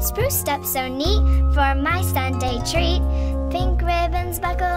Spruce up so neat for my Sunday treat. Pink ribbons, buckle.